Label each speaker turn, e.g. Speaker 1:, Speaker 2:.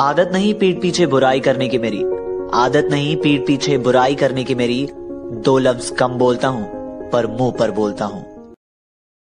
Speaker 1: आदत नहीं पीठ पीछे बुराई करने की मेरी। आदत नहीं पीठ पीछे बुराई करने की मेरी। दो लफ्ज कम बोलता हूँ, पर मुँह पर बोलता हूँ।